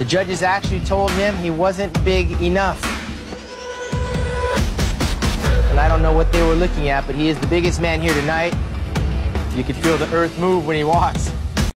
The judges actually told him he wasn't big enough. And I don't know what they were looking at, but he is the biggest man here tonight. You can feel the earth move when he walks.